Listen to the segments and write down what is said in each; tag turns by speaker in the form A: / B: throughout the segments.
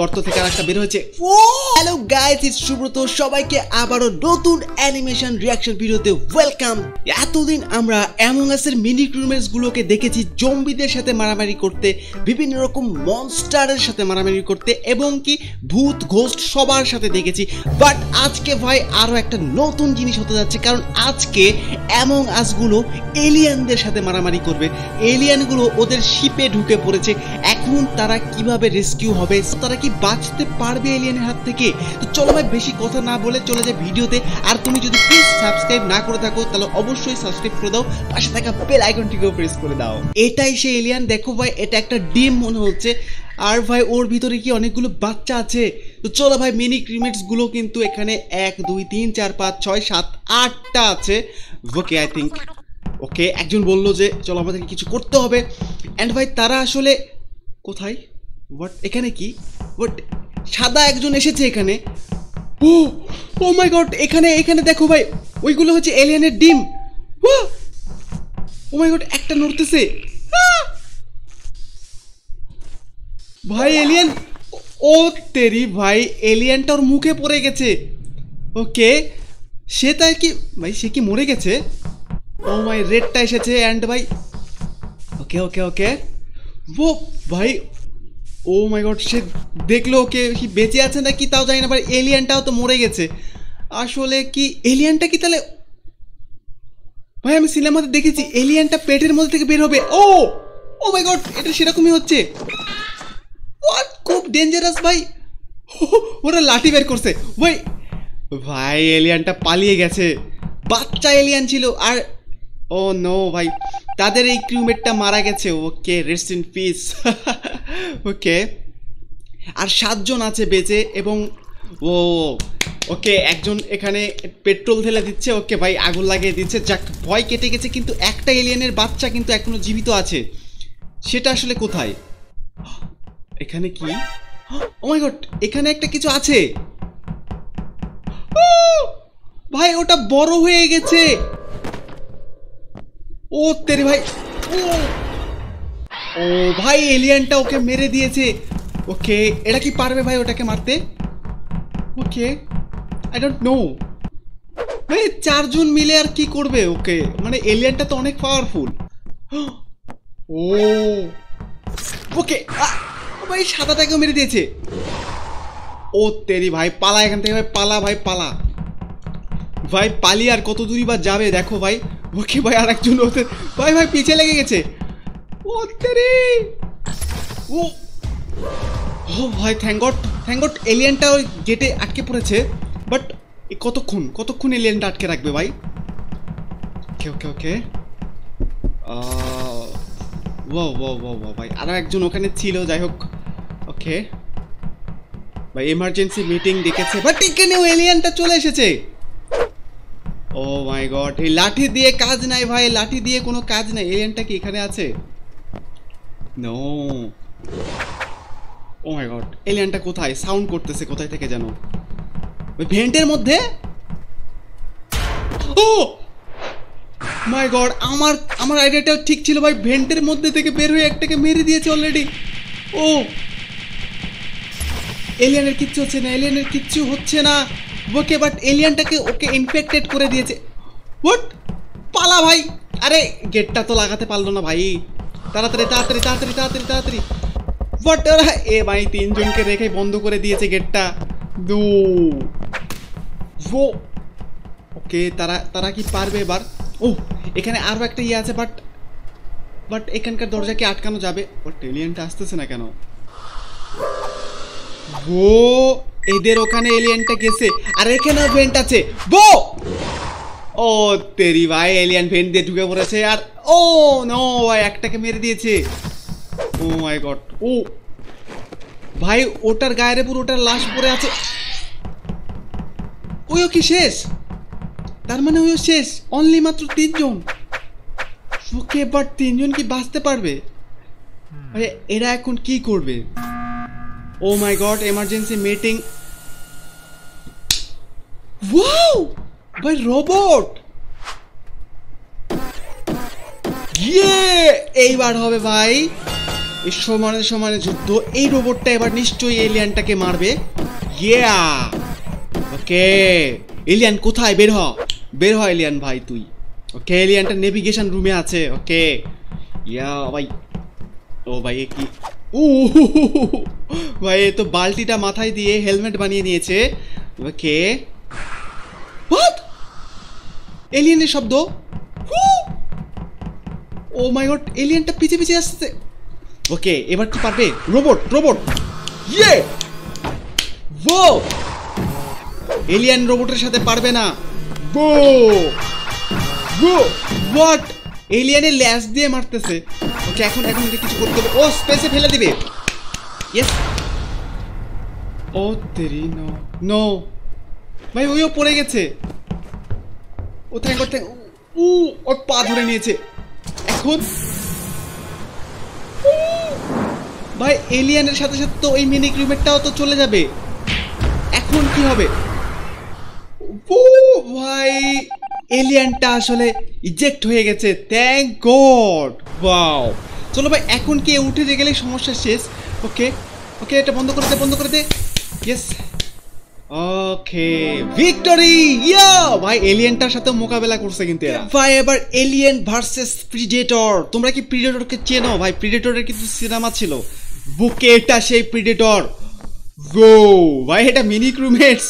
A: গর্ত থেকে বের হয়েছে। ও হ্যালো গাইস ইটস সুব্রত। সবাইকে নতুন অ্যানিমেশন রিয়াকশন ভিডিওতে ওয়েলকাম এতদিন আমরা মিনি গুলোকে দেখেছি জম্বিদের সাথে মারামারি করতে, বিভিন্ন রকম মনস্টারের সাথে মারামারি করতে, এবং কি ভূত ঘোস্ট সবার সাথে দেখেছি। বাট আজকে ভাই আরও একটা নতুন জিনিস হতে যাচ্ছে, কারণ আজকে অ্যামং আসগুলো এলিয়ানদের সাথে মারামারি করবে। এলিয়ানগুলো ওদের শিপে ঢুকে পড়েছে। এখন তারা কীভাবে রেস্কিউ হবে তারা কি বাঁচতে পারবে এলিয়ানের হাত থেকে? তো চলো ভাই, বেশি কথা না বলে চলে যায় ভিডিওতে। আর তুমি যদি প্লিজ সাবস্ক্রাইব না করে থাকো, তাহলে অবশ্যই সাবস্ক্রাইব করে দাও। পাশে থাকা বেল আইকনটিকেও প্রেস করে দাও। এটাই সেই এলিয়ান দেখো ভাই, এটা একটা ডিম মনে হচ্ছে। আর ভাই, ওর ভিতরে কি অনেকগুলো বাচ্চা আছে? তো চলো ভাই মিনি ক্রিমেটসগুলো কিন্তু এখানে এক, দুই, তিন, চার, পাঁচ, ছয়, সাত, আটটা আছে। ওকে আই থিঙ্ক ওকে একজন বলল যে, চলো আমাদেরকে কিছু করতে হবে। অ্যান্ড ভাই, তারা আসলে কোথায়? হোয়াট এখানে কি? হোয়াট সাদা একজন এসেছে এখানে। ও ও মাই গড এখানে এখানে দেখো ভাই, ওইগুলো হচ্ছে এলিয়ানের ডিম। ও মাই গড একটা নড়তেছে। ভাই এলিয়ান ও তেরি ভাই এলিয়ানটা ওর মুখে পড়ে গেছে। ওকে, সে তাই কি, ভাই, সে কি মরে গেছে? ও মাই রেডটা এসেছে অ্যান্ড ভাই, ওকে ওকে ওকে। ও, ভাই ও মাই গড, সে দেখল ওকে কি বেঁচে আছে নাকি তাও জানি না এলিয়ানটাও তো মরে গেছে। আসলে কি এলিয়ানটা কি তাহলে? ভাই, আমি সিনেমাতে দেখেছি এলিয়ানটা পেটের মধ্যে থেকে বের হবে। ও! ও মাই গড, এটা সেরকমই হচ্ছে। হোয়াট খুব ডেঞ্জারাস ভাই। ওরা লাঠি বের করছে। ভাই ভাই এলিয়ানটা পালিয়ে গেছে। বাচ্চা এলিয়ান ছিল, আর ও নো ভাই। তাদের এই ক্রিউমেটটা মারা গেছে। Okay rest in peace okay আর সাতজন আছে বেঁচে এবং ও ওকে একজন এখানে পেট্রোল ঢেলে দিচ্ছে। ওকে ভাই, আগুন লাগিয়ে দিচ্ছে। যাক, ভয় কেটে গেছে, কিন্তু একটা এলিয়ানের বাচ্চা কিন্তু এখনও জীবিত আছে। সেটা আসলে কোথায়? এখানে কি? ও মাই গড এখানে একটা কিছু আছে। ভাই, ওটা বড় হয়ে গেছে। ও, তেরে ভাই। ও। ভাই, এলিয়ানটা ওকে মেরে দিয়েছে। ওকে, এটা কি পারবে ভাই ওটাকে মারতে? ওকে আই ডোন্ট নো ভাই চারজন মিলে আর কি করবে ওকে? মানে এলিয়ানটা তো অনেক পাওয়ারফুল ও। ওকে ভাই, সাদাটাকেও মেরে দিয়েছে। ও, তেরি ভাই, পালা এখান থেকে ভাই, পালা ভাই পালা। ভাই পালি আর কত দূরই বা যাবে, দেখো ভাই। ওকে, ভাই আর একজন ওদের ভাই ভাই, পিছে লেগে গেছে। ও তেরি ও! ও, ভাই থ্যাংক গড এলিয়েনটা ওই গেটে আটকে পড়েছে। বাট কতক্ষণ কতক্ষণ এলিয়েনটা আটকে রাখবে, ভাই? ওকে ওকে ওকে ও ও ও ও ভাই আরও একজন ওখানে ছিল, যাই হোক। ওকে ভাই এমার্জেন্সি মিটিং ডেকেছে বাট এখানেও এলিয়েনটা চলে এসেছে। ও মাই গড, এই লাঠি দিয়ে কাজ নাই ভাই, লাঠি দিয়ে কোনো কাজ নাই। এলিয়েনটা কি এখানে আছে? নো ও মাই গড, এলিয়েনটা কোথায়? সাউন্ড করতেছে, কোথায় থেকে যেন? ওই ভেন্টের মধ্যে? ও! মাই গড, আমার আমার আইডিয়াটা ঠিক ছিল ভাই, ভেন্টের মধ্যে থেকে বের হয়ে একটাকে মেরে দিয়েছে অলরেডি ও! এলিয়ানের কিচ্ছু হচ্ছে না, এলিয়ানের কিচ্ছু হচ্ছে না। ওকে বাট এলিয়ানটাকে ওকে ইনফেক্টেড করে দিয়েছে। হোয়াট পালা ভাই। আরে গেটটা তো লাগাতে পারল না ভাই। তাড়াতাড়ি তাড়াতাড়ি তাড়াতাড়ি তাড়াতাড়ি তাড়াতাড়ি। হোয়াট এ ভাই, তিনজনকে রেখে বন্ধ করে দিয়েছে গেটটা দু। ওকে, তারা তারা কি পারবে এবার? ও, এখানে আরও একটা ইয়ে আছে বাট বাট এখানকার দরজা কি আটকানো যাবে? ও এলিয়ানটা আসতেছে না কেন? ও এদের ওখানে এলিয়েনটা গেছে। আর এখানেও ভেন্ট আছে। বো! ও তেরি ভাই এলিয়ান ভেন্ট দিয়ে ঢুকে পড়েছে আর ও নো ভাই একটাকে মেরে দিয়েছে। Oh my god oh. ভাই ওটার গায়ের উপর ওটার লাশ পড়ে আছে। ওইও কি শেষ? তার মানে ওইও শেষ অনলি মাত্র তিনজন। ওকে বাট তিনজন কি বাঁচতে পারবে? এরা এখন কি করবে? ও my god emergency meeting wow ভাই রোবট ইয়ে এইবার হবে ভাই। সমানে সমানে যুদ্ধ। এই রোবটটা এবার নিশ্চয়ই এলিয়ানটাকে মারবে। ইয়া ওকে এলিয়ান কোথায়? বের হ। বের হ এলিয়ান ভাই তুই। ওকে এলিয়ানটা নেভিগেশন রুমে আছে। ওকে ইয়া ভাই। ও ভাই কি? ও ভাই তো বালতিটা মাথায় দিয়ে হেলমেট বানিয়ে নিয়েছে। ওকে। এলিয়েনের শব্দ? ও মাই গড এলিয়েনটা পিছে পিছে আসছে। ওকে, এবার কি পারবে? রোবট রোবট ইয়ে ও এলিয়ান রোবটের সাথে পারবে না। বো বো হোয়াট এলিয়ানের ল্যাস দিয়ে মারতেছে। ওকে, এখন এখন কিছু করতে হবে। ও স্পেসে ফেলে দিবে। ইয়েস ও তেরি নো নো ভাই, ওইও পড়ে গেছে। ও থ্যাঙ্ক থ্যাঙ্ক উ ওর পা ধরে নিয়েছে। এখন ভাই এলিয়ানের সাথে সাথে তো ওই মিনি ক্রিমেটটাও তো চলে যাবে। এখন কি হবে? ও, ভাই এলিয়ানটা আসলে ইজেক্ট হয়ে গেছে। থ্যাংক গড ওয়াও চলো ভাই, এখন কি উঠে যে গেলে সমস্যা শেষ? ওকে ওকে এটা বন্ধ করে দে বন্ধ করে দে। ইয়েস ওকে ভিক্টরি ইয়া ভাই এলিয়েনটার সাথে মোকাবেলা করছে কিন্তু এরা। ভাই এবার এলিয়েন ভার্সেস প্রিডেটর তোমরা কি প্রিডেটরকে চেনো? ভাই প্রিডেটরের কিন্তু সিনেমা ছিল। বুকে এটা সেই প্রিডেটর গো ভাই এটা মিনি ক্রুমেটস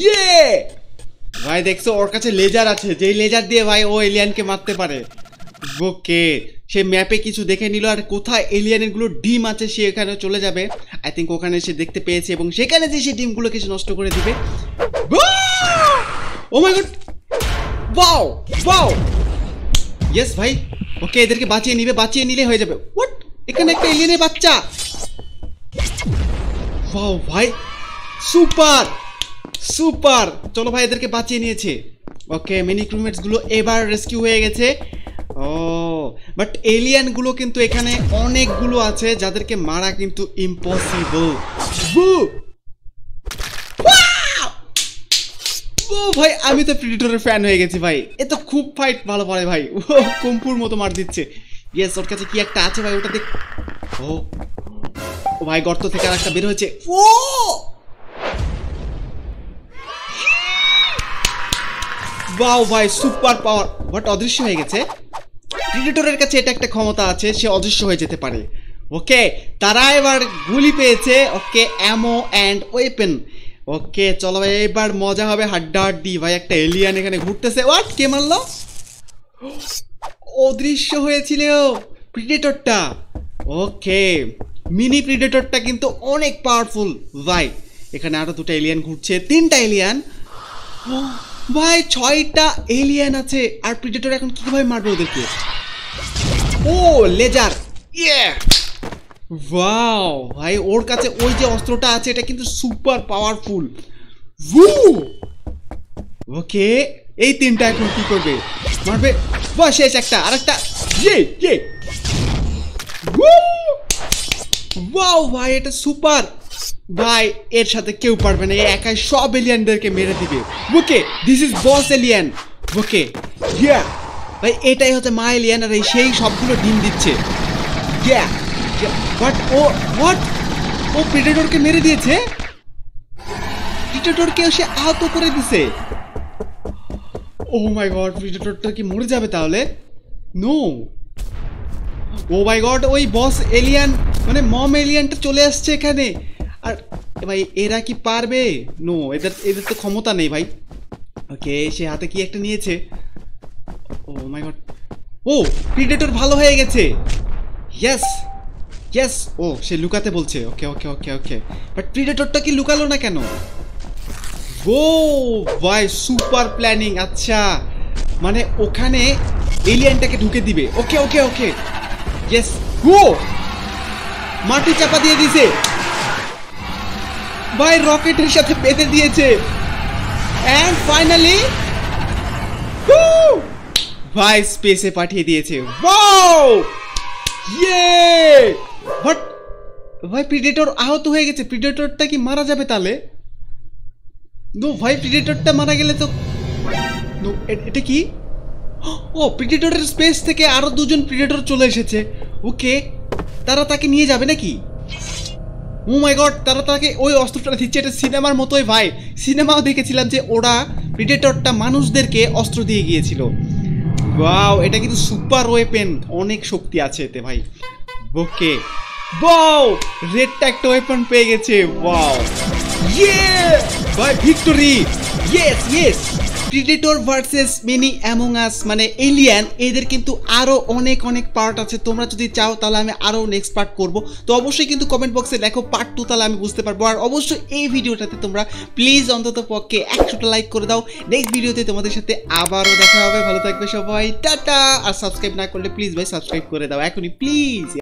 A: ইয়ে ভাই দেখছ ওর কাছে লেজার আছে। যেই লেজার দিয়ে ভাই ও এলিয়ানকে মারতে পারে। ওকে সে ম্যাপে কিছু দেখে নিল আর কোথায় এলিয়ানেরগুলো ডিম আছে সে এখানে চলে যাবে। আই থিঙ্ক ওখানে সে দেখতে পেয়েছে এবং সেখানে যে সে ডিমগুলোকে সে নষ্ট করে দিবে। ও my god wow wow yes ভাই। ওকে, এদেরকে বাঁচিয়ে নিবে, বাঁচিয়ে নিলে হয়ে যাবে। হোয়াট এখানে একটা এলিয়েনের বাচ্চা। ওয়াও ভাই। সুপার সুপার চলো ভাই, এদেরকে বাঁচিয়ে নিয়েছে। ওকে মিনি ক্রুমেটসগুলো এবার রেস্কিউ হয়ে গেছে। বাট এলিয়ানগুলো কিন্তু এখানে অনেকগুলো আছে, যাদেরকে মারা কিন্তু ইম্পসিবল ও ভাই, আমি তো প্রিডিটরের ফ্যান হয়ে গেছি, ভাই। এ তো খুব ফাইট ভালো পারে ভাই। ও কুম্পুর মতো মার দিচ্ছে। ইয়েস ওর কাছে কি একটা আছে, ভাই, ওটা দেখ। ও। ও, ভাই, গর্ত থেকে আর একটা বের হয়েছে। ও বাও ভাই সুপার পাওয়ার বাট অদৃশ্য হয়ে গেছে? প্রিডেটরের কাছে এটা একটা ক্ষমতা আছে, সে অদৃশ্য হয়ে যেতে পারে। ওকে, তারা এবার গুলি পেয়েছে, ওকে অ্যামো অ্যান্ড ওয়েপেন ওকে, চলো ভাই, এবার মজা হবে হাড্ডা হাড্ডি। ভাই, একটা এলিয়ান এখানে ঘুরতেছে। ওয়াট কে মারলো? অদৃশ্য হয়েছিল প্রিডেটরটা ওকে মিনি প্রিডেটরটা কিন্তু অনেক পাওয়ারফুল ভাই, এখানে আরও দুটো এলিয়ান ঘুরছে, তিনটা এলিয়ান ভাই, ছয়টা এলিয়ান আছে। আর প্রিডেটর এখন কীভাবে মারবে ওদেরকে? ও, লেজার। ইয়ে ওয়াও ভাই, ওর কাছে ওই যে অস্ত্রটা আছে, এটা কিন্তু সুপার পাওয়ারফুল ওকে এই তিনটা এখন কি করবে? মারবে। বাহ, শেষ একটা। আরেকটা। ইয়ে ইয়ে ওয়াও ভাই, এটা সুপার ভাই, এর সাথে কেউ পারবে না, এ একাই সব এলিয়ানদেরকে মেরে দিবে। Okay this is boss alien okay yeah ভাই, এটাই হচ্ছে মা এলিয়ান আর এই সেই সবগুলো ডিম দিচ্ছে। বাট ও হোয়াট ও প্রিডেটরকে মেরে দিয়েছে? প্রিডেটরকেও সে আহত করে দিছে। ও মাই গড প্রিডেটরটা কি মরে যাবে তাহলে? নো ও মাই গড ওই বস এলিয়ান মানে মম এলিয়ানটা চলে আসছে এখানে। আর ভাই, এরা কি পারবে? নো এদের এদের তো ক্ষমতা নেই ভাই। ওকে সে হাতে কি একটা নিয়েছে? ও মাই গড ও প্রিডেটর ভালো হয়ে গেছে। ইয়েস ইয়েস ও সে লুকাতে বলছে। ওকে ওকে ওকে ওকে বাট প্রিডেটরটা কি লুকালো না কেন? ও ভাই সুপার প্ল্যানিং আচ্ছা। মানে ওখানে এলিয়ানটাকে ঢুকে দিবে। ওকে ওকে ওকে ইয়েস ও মাটি চাপা দিয়ে দিছে ভাই রকেটের সাথে বেঁধে দিয়েছে। অ্যান্ড ফাইনালি ভাই স্পেসে পাঠিয়ে দিয়েছে। ওয়াও ইয়ে বাট ভাই প্রিডেটর আহত হয়ে গেছে? প্রিডেটরটা কি মারা যাবে তাহলে? নো ভাই প্রিডেটরটা মারা গেলে তো নো এটা কি? ও প্রিডেটরের স্পেস থেকে আরও দুজন প্রিডেটর চলে এসেছে। ওকে তারা তাকে নিয়ে যাবে নাকি? ও মাই গড তারা তাকে ওই অস্ত্রটা দিচ্ছে। এটা সিনেমার মতোই ভাই সিনেমাও দেখেছিলাম যে ওরা প্রিডেটরটা মানুষদেরকে অস্ত্র দিয়ে গিয়েছিল। ওয়াও এটা কিন্তু সুপার ওয়েপেন অনেক শক্তি আছে এতে, ভাই। ওকে ওয়াও রেডটা একটা ওয়েপেন পেয়ে গেছে। ওয়াও ইয়ে ভাই victory yes yes predator versus mini among us মানে এলিয়ান এদের কিন্তু আরও অনেক অনেক পার্ট আছে। তোমরা যদি চাও, তাহলে আমি আরও নেক্সট পার্ট করব। তো অবশ্যই কিন্তু কমেন্ট বক্সে লেখো পার্ট টু তাহলে আমি বুঝতে পারব। আর অবশ্যই এই ভিডিওটাতে তোমরা প্লিজ অন্তত পক্ষে একশোটা লাইক করে দাও। নেক্সট ভিডিওতে তোমাদের সাথে আবারও দেখা হবে। ভালো থাকবে সবাই। টাটা! আর সাবস্ক্রাইব না করলে প্লিজ ভাই সাবস্ক্রাইব করে দাও। এখনই প্লিজ